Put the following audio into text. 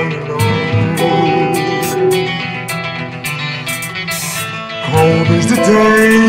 alone. Cold is the day.